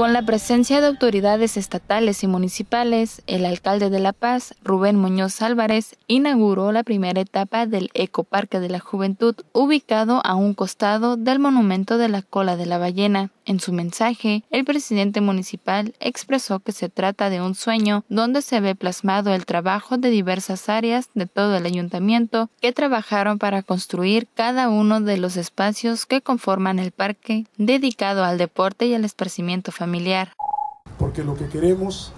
Con la presencia de autoridades estatales y municipales, el alcalde de La Paz, Rubén Muñoz Álvarez, inauguró la primera etapa del Ecoparque de la Juventud, ubicado a un costado del monumento de la cola de la ballena. En su mensaje, el presidente municipal expresó que se trata de un sueño donde se ve plasmado el trabajo de diversas áreas de todo el ayuntamiento que trabajaron para construir cada uno de los espacios que conforman el parque dedicado al deporte y al esparcimiento familiar porque lo que queremos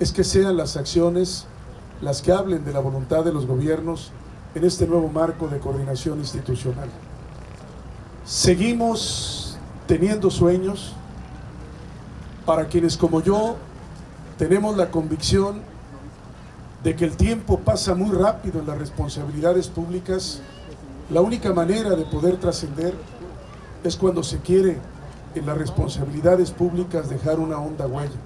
es que sean las acciones las que hablen de la voluntad de los gobiernos en este nuevo marco de coordinación institucional. Seguimos teniendo sueños para quienes como yo tenemos la convicción de que el tiempo pasa muy rápido en las responsabilidades públicas, la única manera de poder trascender es cuando se quiere en las responsabilidades públicas dejar una honda huella.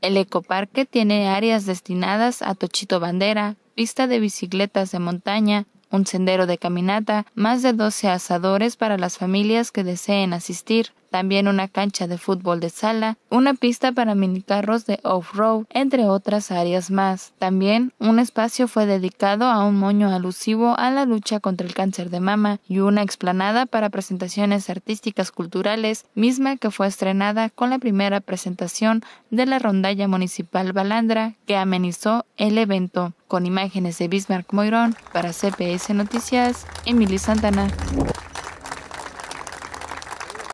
El ecoparque tiene áreas destinadas a Tochito Bandera, pista de bicicletas de montaña, un sendero de caminata, más de 12 asadores para las familias que deseen asistir, también una cancha de fútbol de sala, una pista para minicarros de off-road, entre otras áreas más. También un espacio fue dedicado a un moño alusivo a la lucha contra el cáncer de mama y una explanada para presentaciones artísticas culturales, misma que fue estrenada con la primera presentación de la rondalla municipal Balandra que amenizó el evento. Con imágenes de Bismarck Moirón para CPS Noticias, Emily Santana.